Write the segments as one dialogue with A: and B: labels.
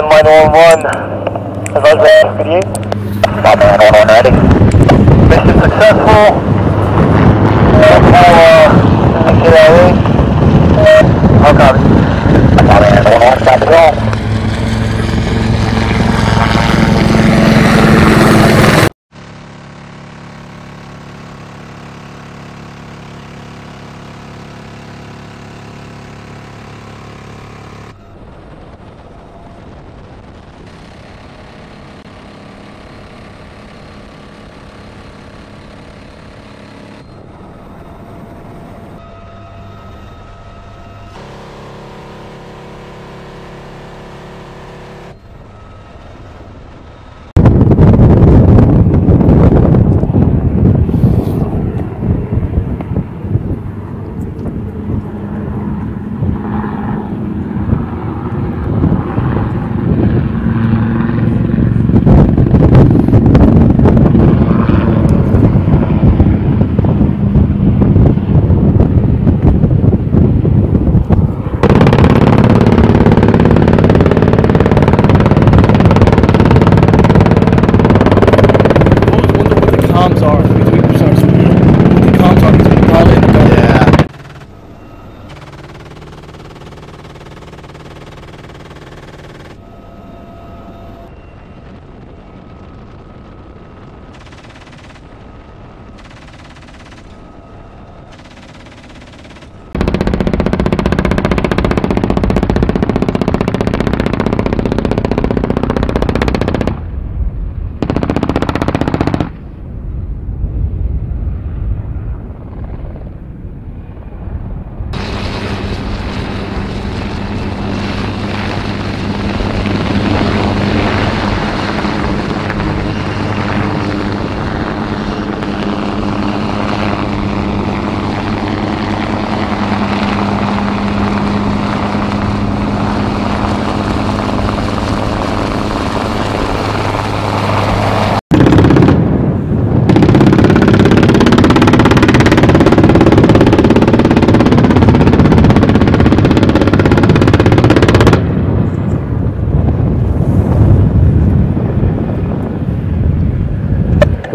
A: Lawman, line 1 1. Advise that 58. Lawman, 1 1 ready. Mission successful. Full, uh, CIA. How copy? Lawman, 1 1, copy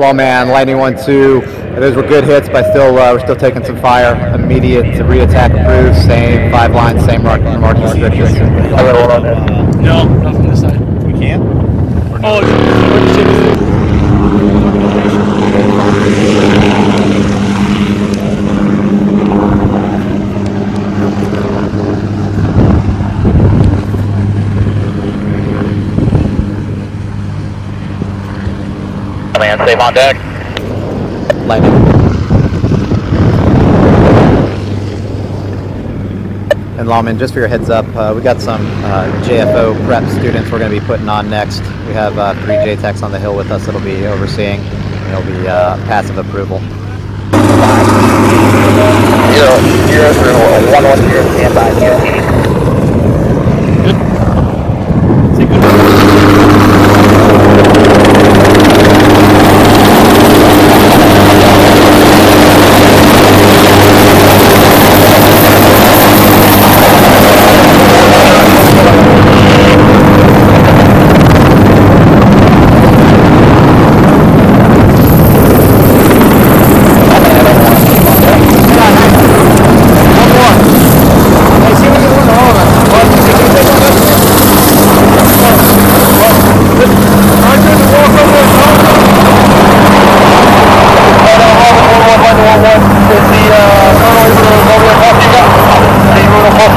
B: Lawman, Lightning 1-2. Those were good hits, but still uh, we're still taking some fire. Immediate to re-attack approved, same five lines, same mark, marking restrictions.
C: No, not from this side.
D: We can't?
C: Oh,
A: Man, save on deck.
B: Lightning. And Lawman, just for your heads up, uh, we got some uh, JFO prep students we're going to be putting on next. We have uh, three JTACs on the hill with us that'll be overseeing. It'll be uh, passive approval.
A: Zero, zero, zero, one, one, zero, stand by, zero.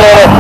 A: Yeah.